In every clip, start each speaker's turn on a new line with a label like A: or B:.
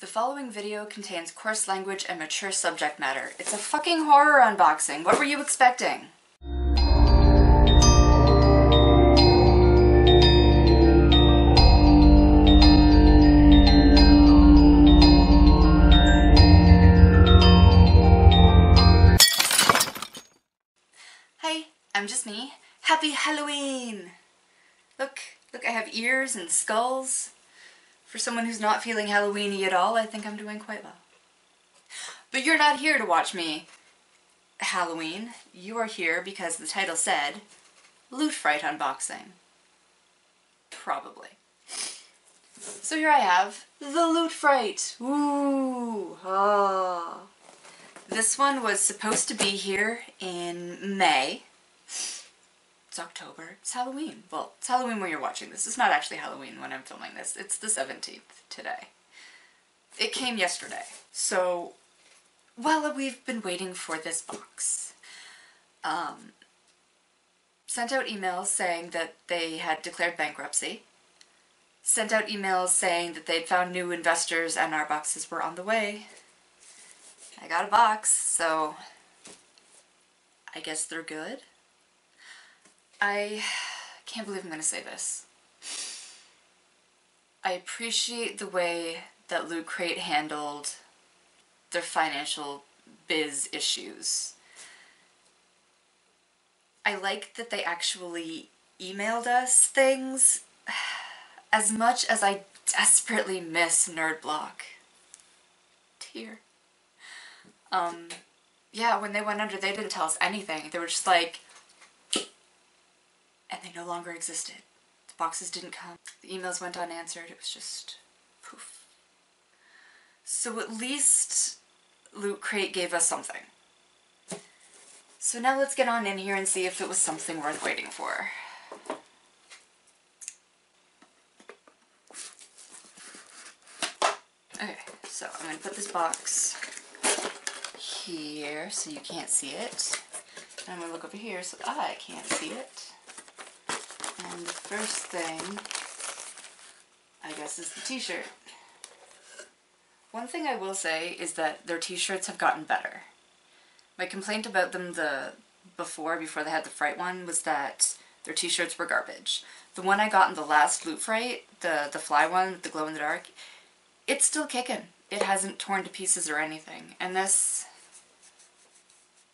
A: The following video contains coarse language and mature subject matter. It's a fucking horror unboxing. What were you expecting? Hi, I'm just me. Happy Halloween! Look, look, I have ears and skulls. For someone who's not feeling Halloweeny at all, I think I'm doing quite well. But you're not here to watch me Halloween. You are here because the title said Loot Fright Unboxing. Probably. So here I have the Loot Fright. Ooh, ah. This one was supposed to be here in May. It's October. It's Halloween. Well, it's Halloween when you're watching this. It's not actually Halloween when I'm filming this. It's the 17th today. It came yesterday. So, while we've been waiting for this box, um, sent out emails saying that they had declared bankruptcy, sent out emails saying that they'd found new investors and our boxes were on the way. I got a box, so I guess they're good. I can't believe I'm going to say this. I appreciate the way that Loot Crate handled their financial biz issues. I like that they actually emailed us things as much as I desperately miss Nerdblock. Tear. Um, yeah, when they went under, they didn't tell us anything. They were just like, and they no longer existed. The boxes didn't come. The emails went unanswered. It was just poof. So at least Loot Crate gave us something. So now let's get on in here and see if it was something worth waiting for. Okay, so I'm going to put this box here so you can't see it. And I'm going to look over here so I can't see it. And the first thing, I guess, is the t-shirt. One thing I will say is that their t-shirts have gotten better. My complaint about them the before, before they had the Fright one, was that their t-shirts were garbage. The one I got in the last Loot Fright, the, the fly one, the glow-in-the-dark, it's still kicking. It hasn't torn to pieces or anything. And this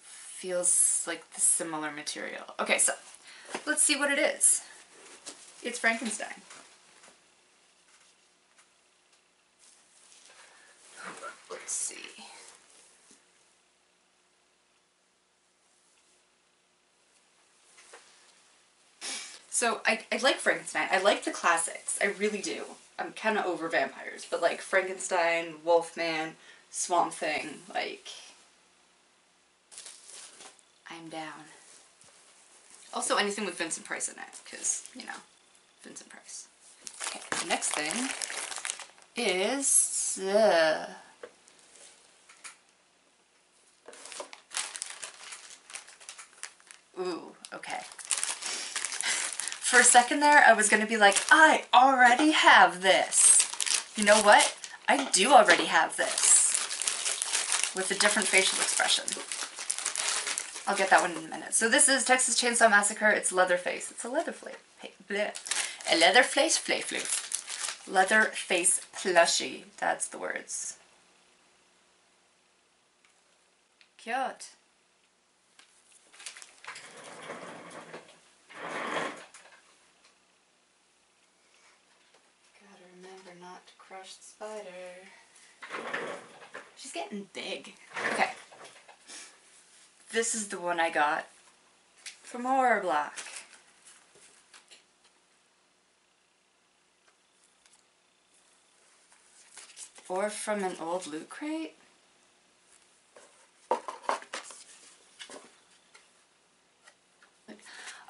A: feels like the similar material. Okay, so let's see what it is. It's Frankenstein. Let's see. So I, I like Frankenstein. I like the classics. I really do. I'm kind of over vampires, but like Frankenstein, Wolfman, Swamp Thing, like I'm down. Also anything with Vincent Price in it, because, you know, Vincent Price. Okay, the next thing is... Uh, ooh, okay. For a second there, I was going to be like, I already have this. You know what? I do already have this. With a different facial expression. I'll get that one in a minute. So this is Texas Chainsaw Massacre. It's Leatherface. It's a Leatherface. A Leatherface flay flu. Leatherface plushie. That's the words. Cute. Gotta remember not to crush the spider. She's getting big. Okay. This is the one I got from Horror Block. Or from an old loot crate.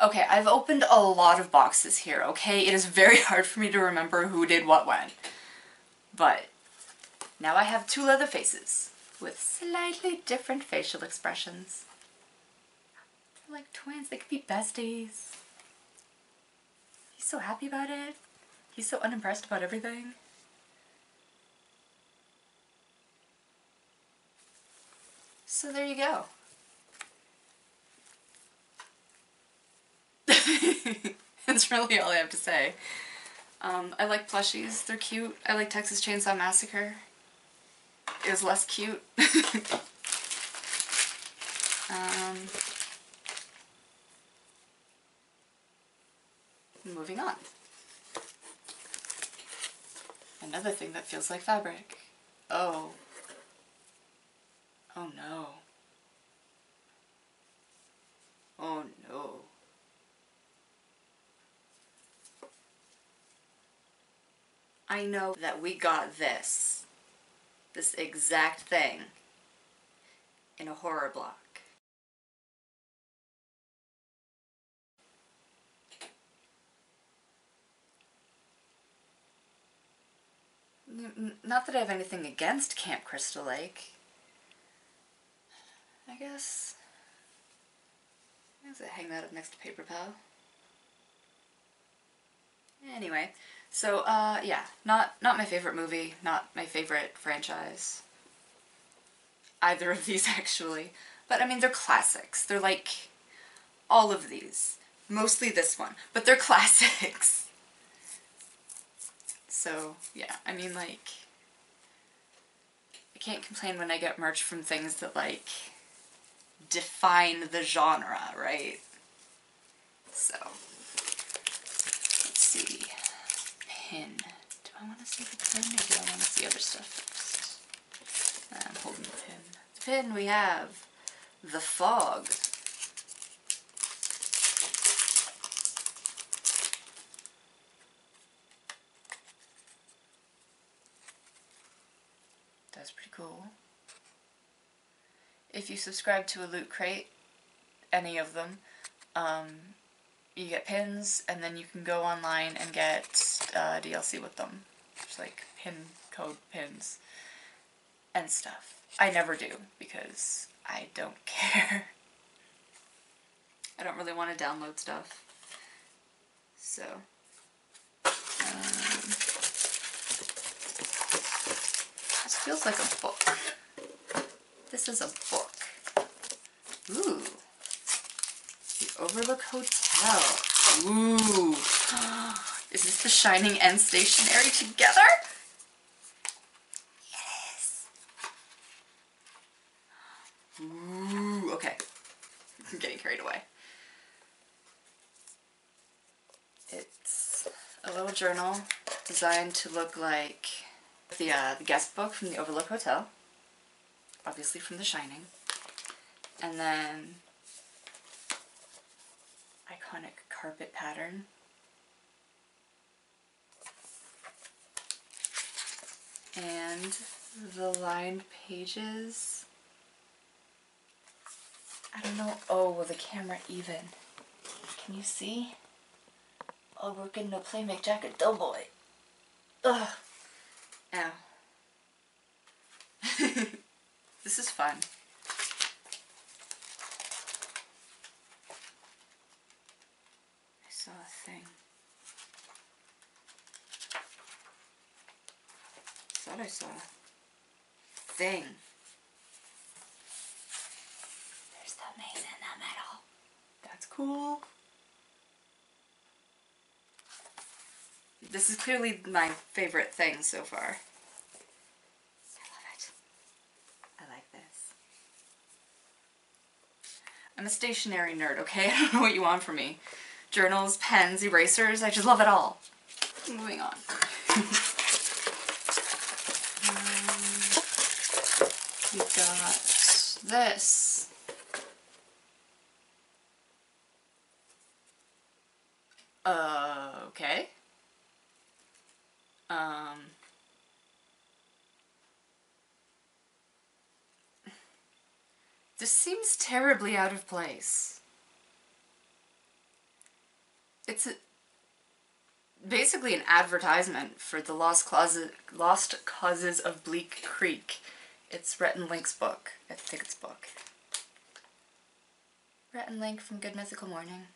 A: Okay, I've opened a lot of boxes here, okay? It is very hard for me to remember who did what when. But now I have two leather faces with slightly different facial expressions. They're like twins, they could be besties. He's so happy about it. He's so unimpressed about everything. So there you go. That's really all I have to say. Um, I like plushies. They're cute. I like Texas Chainsaw Massacre. It was less cute. um, moving on. Another thing that feels like fabric. Oh. Oh no. Oh no. I know that we got this. This exact thing. In a horror block. Not that I have anything against Camp Crystal Lake. I guess. I guess I hang that up next to Paper Pal. Anyway, so uh, yeah, not not my favorite movie, not my favorite franchise. Either of these actually, but I mean they're classics. They're like all of these, mostly this one, but they're classics. So yeah, I mean like I can't complain when I get merch from things that like define the genre, right? So let's see. Pin. Do I want to see the pin or do I want to see other stuff first? I'm holding the pin. The pin we have the fog. That's pretty cool. If you subscribe to a Loot Crate, any of them, um, you get pins, and then you can go online and get uh, DLC with them. Just like pin code pins and stuff. I never do because I don't care. I don't really want to download stuff. So, um, this feels like a book. This is a book. Ooh. The Overlook Hotel. Ooh. Is this the Shining and Stationery together? Is. Ooh, okay. I'm getting carried away. It's a little journal designed to look like the, uh, the guest book from the Overlook Hotel. Obviously from The Shining. And then iconic carpet pattern. And the lined pages. I don't know. Oh, will the camera even? Can you see? Oh, we're getting a Playmate Jacket Doughboy. Ugh. Ow. this is fun. I saw a thing. Thought I saw a thing. There's the main in the middle. That's cool. This is clearly my favorite thing so far. I love it. I like this. I'm a stationary nerd, okay? I don't know what you want from me. Journals, pens, erasers, I just love it all. Moving on. um, we got this. Uh, okay. Um, this seems terribly out of place. It's a, basically an advertisement for the Lost, Closet, Lost Causes of Bleak Creek. It's Rhett and Link's book. I think it's book. Rhett and Link from Good Mythical Morning.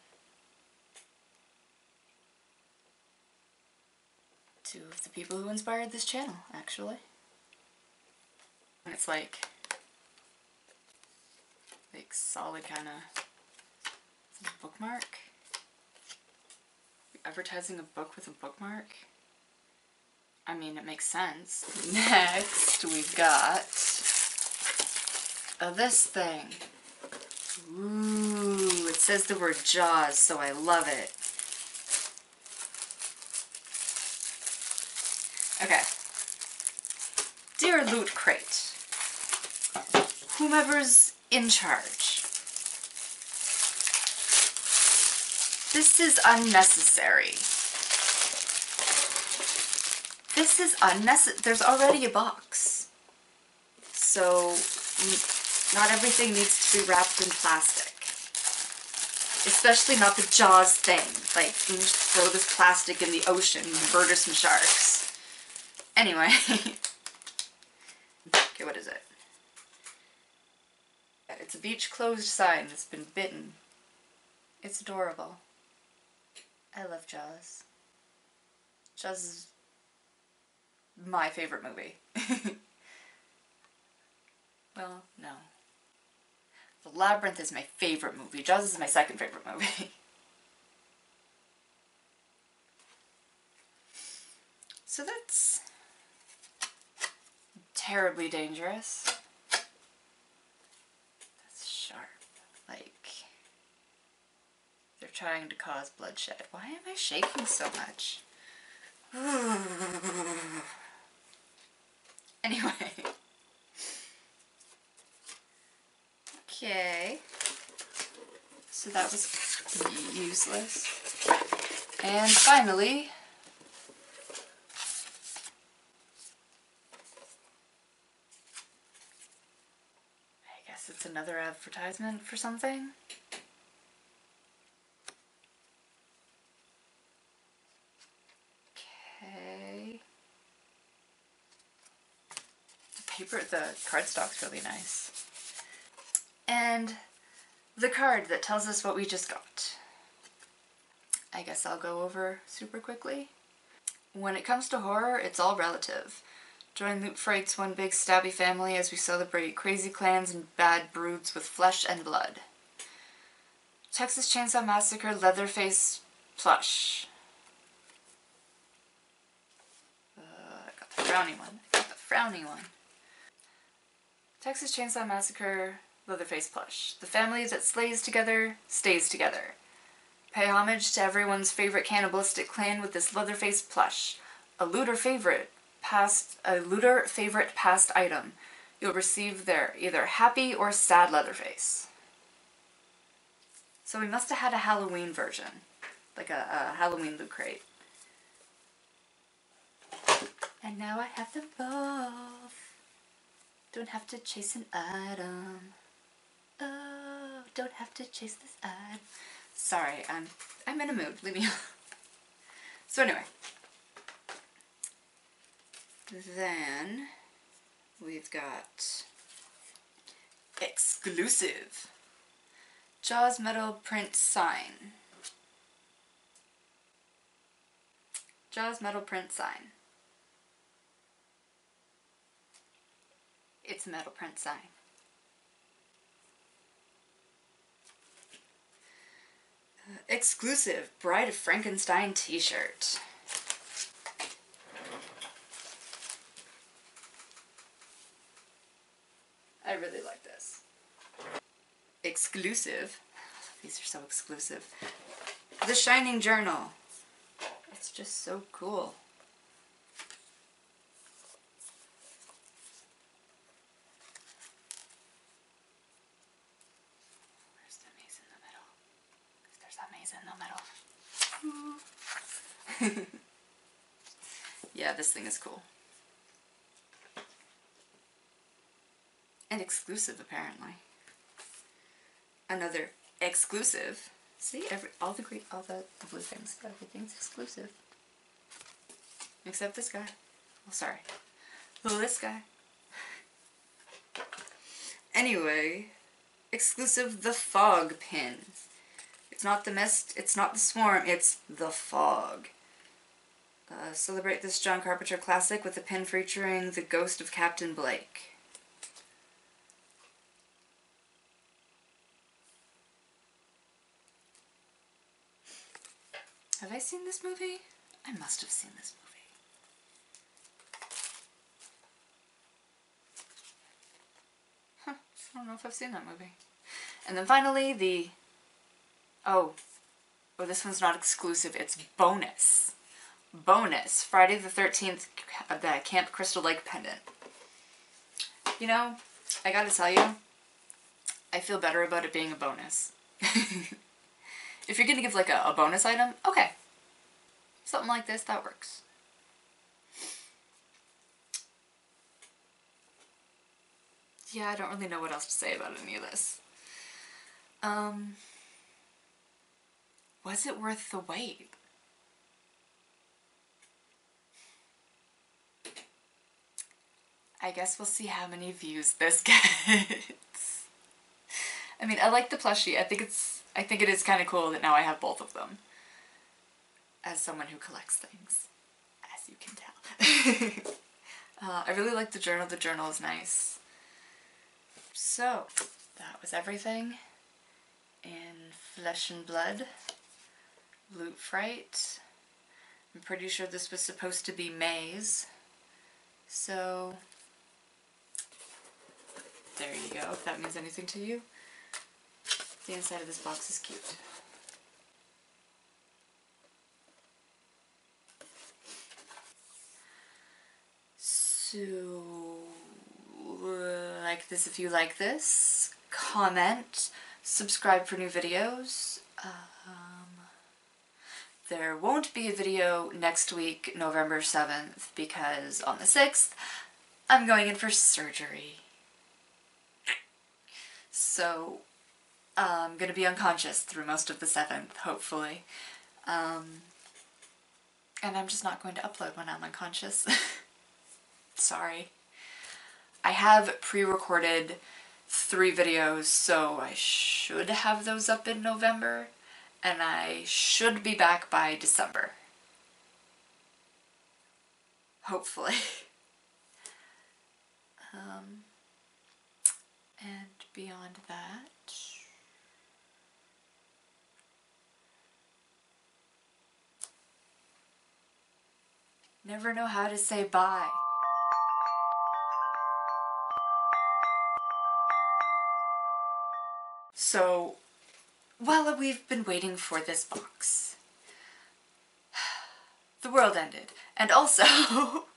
A: two of the people who inspired this channel, actually. And it's like like solid kind of bookmark. Advertising a book with a bookmark. I mean, it makes sense. Next, we've got uh, this thing. Ooh, it says the word Jaws, so I love it. Okay. Dear Loot Crate, whomever's in charge, this is unnecessary. This is unnecessary. There's already a box. So, not everything needs to be wrapped in plastic. Especially not the Jaws thing. Like, you just throw this plastic in the ocean and murder some sharks. Anyway. okay, what is it? It's a beach closed sign that's been bitten. It's adorable. I love Jaws. Jaws is my favorite movie. well, no. The Labyrinth is my favorite movie. Jaws is my second favorite movie. so that's terribly dangerous. That's sharp. Like, they're trying to cause bloodshed. Why am I shaking so much? Anyway. Okay. So that was useless. And finally, I guess it's another advertisement for something. Paper, the cardstock's really nice. And the card that tells us what we just got. I guess I'll go over super quickly. When it comes to horror, it's all relative. Join Loot Fright's one big stabby family as we celebrate crazy clans and bad broods with flesh and blood. Texas Chainsaw Massacre Leatherface plush. Uh, I got the frowny one. I got the frowny one. Texas Chainsaw Massacre Leatherface plush. The family that slays together stays together. Pay homage to everyone's favorite cannibalistic clan with this Leatherface plush. A looter favorite past a looter favorite past item. You'll receive their either happy or sad Leatherface. So we must have had a Halloween version, like a, a Halloween loot crate. And now I have them both. Don't have to chase an item. Oh, don't have to chase this ad. Sorry, I'm I'm in a mood. Leave me alone. So anyway, then we've got exclusive Jaws metal print sign. Jaws metal print sign. It's a metal print sign. exclusive Bride of Frankenstein t-shirt. I really like this. Exclusive. These are so exclusive. The Shining Journal. It's just so cool. yeah, this thing is cool. And exclusive, apparently. Another exclusive. See, every all the great, all the, the blue things, everything's exclusive. Except this guy. Oh, sorry. Oh, this guy. Anyway, exclusive the fog pin. It's not the mist, it's not the swarm, it's the fog. Uh, celebrate this John Carpenter classic with a pen featuring the ghost of Captain Blake. Have I seen this movie? I must have seen this movie. I don't know if I've seen that movie. And then finally, the... Oh. Oh, this one's not exclusive. It's bonus. Bonus. Friday the 13th, the Camp Crystal Lake pendant. You know, I gotta tell you, I feel better about it being a bonus. if you're gonna give like a, a bonus item, okay. Something like this, that works. Yeah, I don't really know what else to say about any of this. Um, was it worth the wait? I guess we'll see how many views this gets. I mean, I like the plushie. I think it's I think it is kind of cool that now I have both of them. As someone who collects things, as you can tell. uh, I really like the journal. The journal is nice. So, that was everything in Flesh and Blood. Loot Fright. I'm pretty sure this was supposed to be Maze. So, there you go, if that means anything to you. The inside of this box is cute. So, like this if you like this, comment, subscribe for new videos. Um, there won't be a video next week, November 7th, because on the 6th, I'm going in for surgery. So I'm going to be unconscious through most of the 7th, hopefully. Um, and I'm just not going to upload when I'm unconscious. Sorry. I have pre-recorded three videos, so I should have those up in November, and I should be back by December. Hopefully. um, and beyond that, never know how to say bye. So, while we've been waiting for this box, the world ended. And also,